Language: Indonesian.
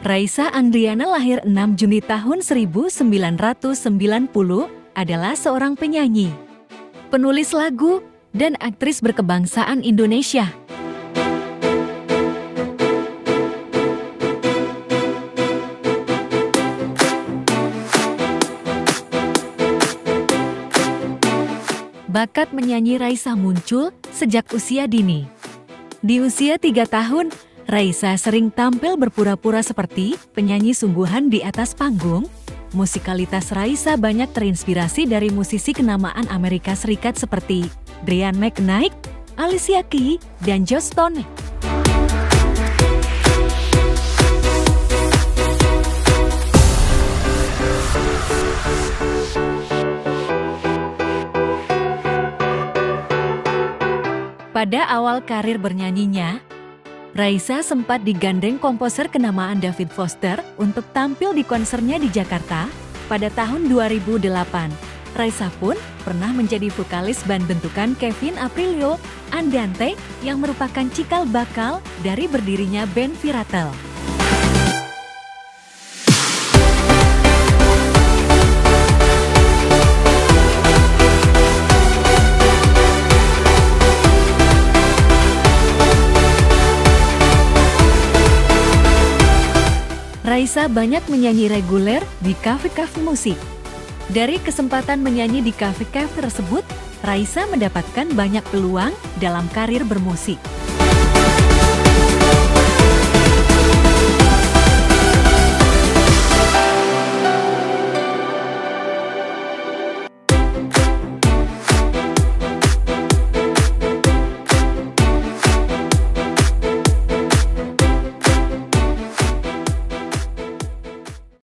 Raisa Andriana lahir 6 Juni tahun 1990 adalah seorang penyanyi, penulis lagu, dan aktris berkebangsaan Indonesia. Bakat menyanyi Raisa muncul sejak usia dini. Di usia tiga tahun, Raisa sering tampil berpura-pura seperti penyanyi sungguhan di atas panggung. Musikalitas Raisa banyak terinspirasi dari musisi kenamaan Amerika Serikat seperti Brian McKnight, Alicia Keys, dan Joss Stone. Pada awal karir bernyanyinya, Raisa sempat digandeng komposer kenamaan David Foster untuk tampil di konsernya di Jakarta pada tahun 2008. Raisa pun pernah menjadi vokalis band bentukan Kevin Aprilio Andante yang merupakan cikal bakal dari berdirinya band Viratel. Raisa banyak menyanyi reguler di kafe-kafe musik. Dari kesempatan menyanyi di kafe-kafe tersebut, Raisa mendapatkan banyak peluang dalam karir bermusik.